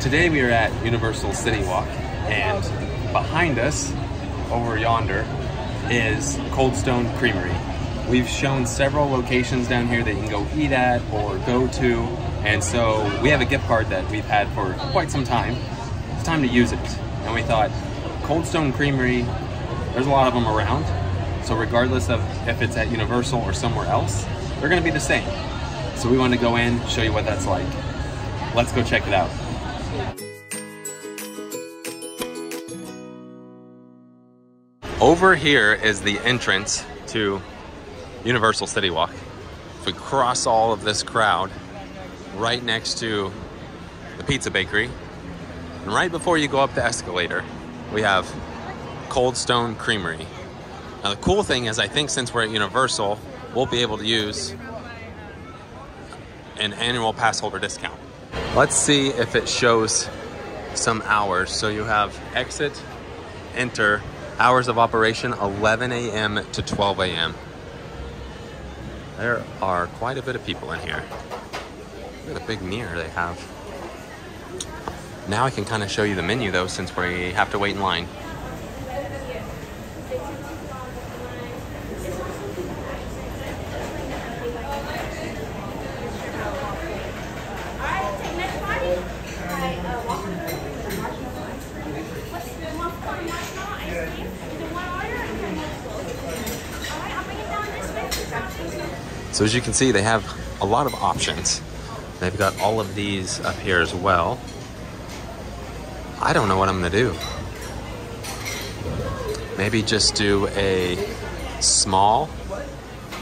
Today we are at Universal City Walk, and behind us, over yonder, is Cold Stone Creamery. We've shown several locations down here that you can go eat at or go to, and so we have a gift card that we've had for quite some time. It's time to use it. And we thought, Cold Stone Creamery, there's a lot of them around, so regardless of if it's at Universal or somewhere else, they're gonna be the same. So we want to go in, show you what that's like. Let's go check it out. Over here is the entrance to Universal City Walk. If we cross all of this crowd, right next to the pizza bakery, and right before you go up the escalator, we have Cold Stone Creamery. Now the cool thing is I think since we're at Universal, we'll be able to use an annual pass holder discount. Let's see if it shows some hours. So you have exit, enter, hours of operation 11 a.m. to 12 a.m. There are quite a bit of people in here. Look at the big mirror they have. Now I can kind of show you the menu though since we have to wait in line. So as you can see, they have a lot of options. They've got all of these up here as well. I don't know what I'm gonna do. Maybe just do a small,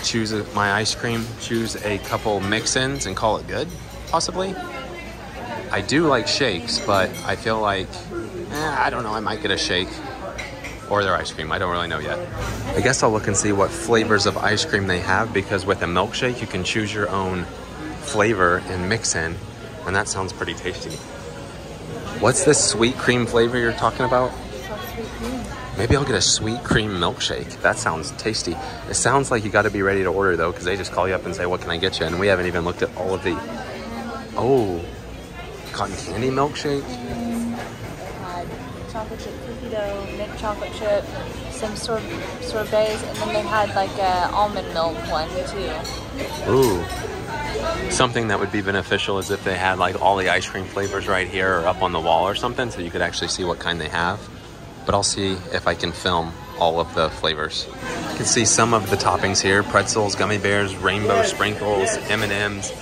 choose my ice cream, choose a couple mix-ins and call it good, possibly. I do like shakes, but I feel like, eh, I don't know, I might get a shake or their ice cream. I don't really know yet. I guess I'll look and see what flavors of ice cream they have because with a milkshake, you can choose your own flavor and mix in, and that sounds pretty tasty. What's this sweet cream flavor you're talking about? Maybe I'll get a sweet cream milkshake. That sounds tasty. It sounds like you got to be ready to order though, because they just call you up and say, "What can I get you?" And we haven't even looked at all of the. Oh, cotton candy milkshake. Chocolate chip cookie dough, mint chocolate chip, some sor- sorbets, and then they had like a almond milk one too. Ooh. Something that would be beneficial is if they had like all the ice cream flavors right here or up on the wall or something so you could actually see what kind they have. But I'll see if I can film all of the flavors. You can see some of the toppings here, pretzels, gummy bears, rainbow sprinkles, M&Ms,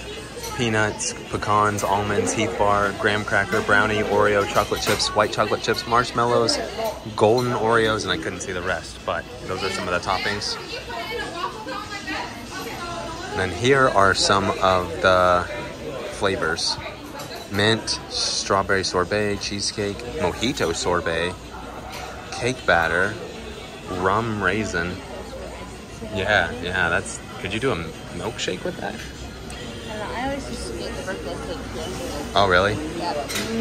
peanuts, pecans, almonds, Heath bar, graham cracker, brownie, Oreo, chocolate chips, white chocolate chips, marshmallows, golden Oreos, and I couldn't see the rest, but those are some of the toppings. And then here are some of the flavors. Mint, strawberry sorbet, cheesecake, mojito sorbet, cake batter, rum raisin. Yeah, yeah, that's, could you do a milkshake with that? And I always used to birthday cake too. Oh, really? Yeah.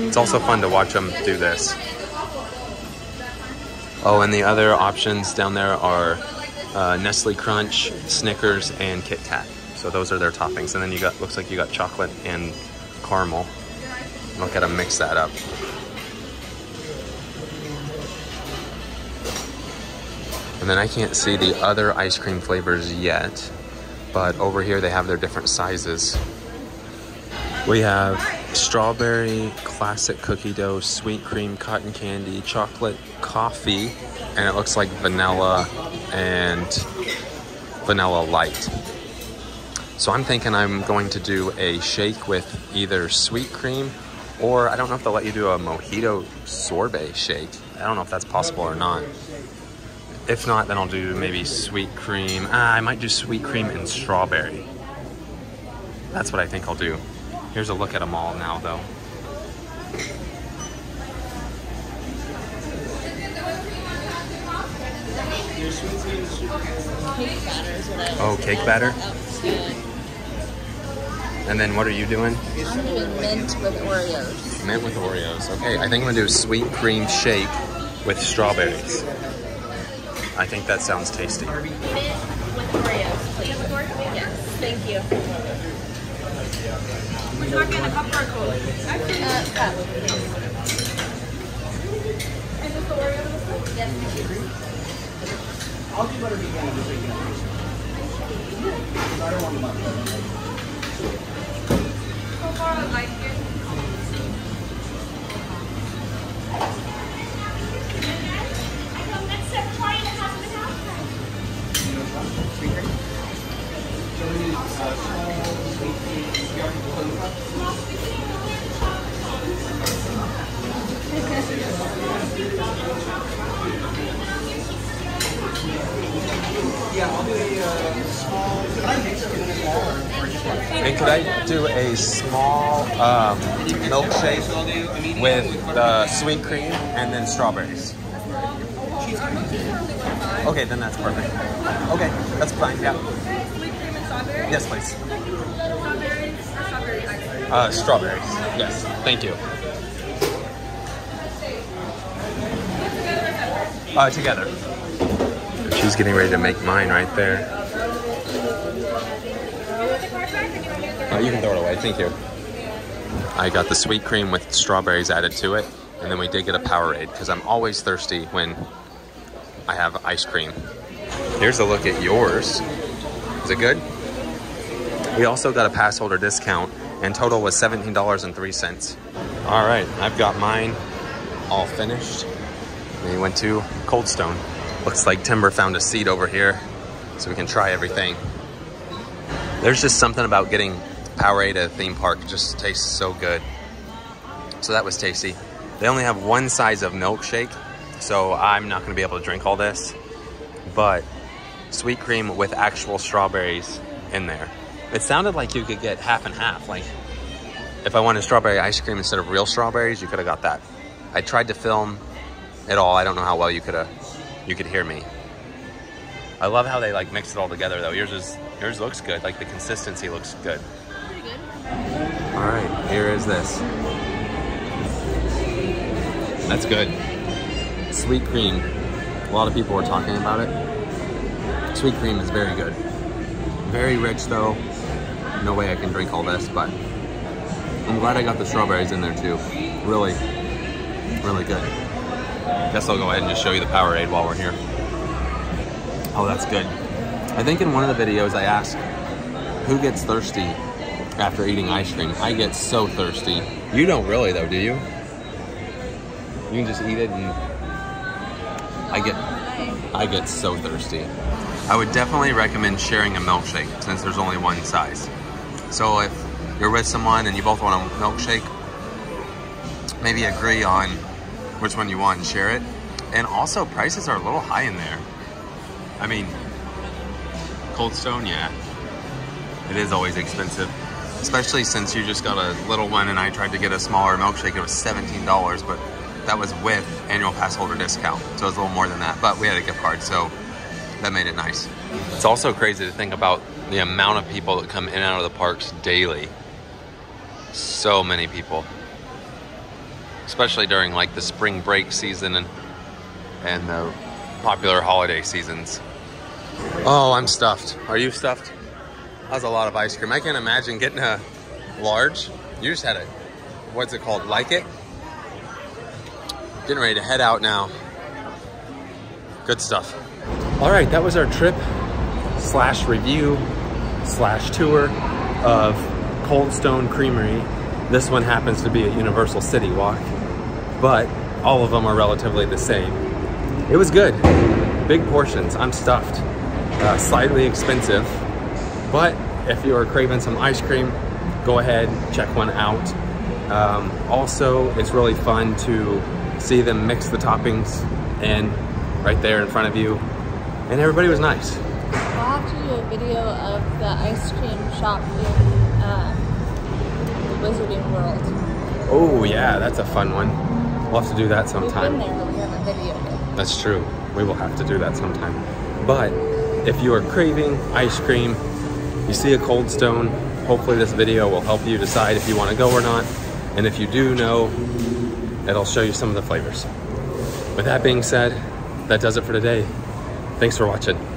It's also fun to watch them do this. Oh, and the other options down there are uh, Nestle Crunch, Snickers, and Kit Kat. So those are their toppings. And then you got looks like you got chocolate and caramel. Look at them mix that up. And then I can't see the other ice cream flavors yet, but over here they have their different sizes. We have strawberry, classic cookie dough, sweet cream, cotton candy, chocolate, coffee, and it looks like vanilla and vanilla light. So I'm thinking I'm going to do a shake with either sweet cream or I don't know if they'll let you do a mojito sorbet shake. I don't know if that's possible or not. If not, then I'll do maybe sweet cream. Ah, I might do sweet cream and strawberry. That's what I think I'll do. Here's a look at them all now, though. Oh, cake batter? And then what are you doing? I'm doing mint with Oreos. Mint with Oreos. Okay, I think I'm gonna do a sweet cream shake with strawberries. I think that sounds tasty. Mint with Oreos, please. Yes, thank you. We're talking a cup or a cold. Uh, cup. And just the Oreo with the Yes. I'll do butter pecan and just make. I don't want the butter. So far, I like I'll do a. Can I? And could I do a small um, milkshake. I with the sweet cream and then strawberries? Okay, then that's perfect. Okay, that's fine. Yeah. Sweet cream and strawberry. Yes, please. Strawberries or strawberry ice cream. Uh, strawberries. Yes. Thank you. Uh, together. She's getting ready to make mine right there. Uh, you can throw it away. Thank you. I got the sweet cream with strawberries added to it, and then we did get a Powerade because I'm always thirsty when I have ice cream. Here's a look at yours. Is it good? We also got a pass holder discount, and total was $17.03. All right, I've got mine all finished. We went to Cold Stone. Looks like Tember found a seat over here, so we can try everything. There's just something about getting Powerade at a theme park. It just tastes so good. So that was tasty. They only have one size of milkshake, so I'm not gonna be able to drink all this. But sweet cream with actual strawberries in there. It sounded like you could get half and half. Like if I wanted strawberry ice cream instead of real strawberries, you could have got that. I tried to film it all. I don't know how well you could have you could hear me. I love how they like mix it all together though. Yours is yours looks good. Like the consistency looks good. Pretty good. All right, here is this. That's good. Sweet cream. A lot of people were talking about it. Sweet cream is very good. Very rich though. No way I can drink all this, but I'm glad I got the strawberries in there too. Really, really good. Guess I'll go ahead and just show you the Powerade while we're here. Oh, that's good. I think in one of the videos I asked who gets thirsty after eating ice cream. I get so thirsty. You don't really though, do you? You can just eat it and I get I get so thirsty. I would definitely recommend sharing a milkshake since there's only one size. So if you're with someone and you both want a milkshake, maybe agree on which one you want and share it. And also prices are a little high in there. I mean, Cold Stone, yeah. It is always expensive. Especially since you just got a little one and I tried to get a smaller milkshake. It was $17, but that was with annual pass holder discount. So it was a little more than that. But we had a gift card, so that made it nice. It's also crazy to think about the amount of people that come in and out of the parks daily. So many people. Especially during like the spring break season and and the popular holiday seasons. Oh, I'm stuffed. Are you stuffed? That was a lot of ice cream. I can't imagine getting a large. You just had a, what's it called? Like it? Getting ready to head out now. Good stuff. All right, that was our trip slash review slash tour of Cold Stone Creamery. This one happens to be at Universal City Walk, but all of them are relatively the same. It was good. Big portions. I'm stuffed. Uh, slightly expensive, but if you are craving some ice cream, go ahead, check one out. Um, also, it's really fun to see them mix the toppings in right there in front of you. And everybody was nice. We'll have to do a video of the ice cream shop in the Wizarding World. Oh yeah, that's a fun one. We'll have to do that We've sometime. been there, but we haven't. That's true. We will have to do that sometime. But if you are craving ice cream, you see a cold stone, hopefully this video will help you decide if you want to go or not. And if you do know, it'll show you some of the flavors. With that being said, that does it for today. Thanks for watching.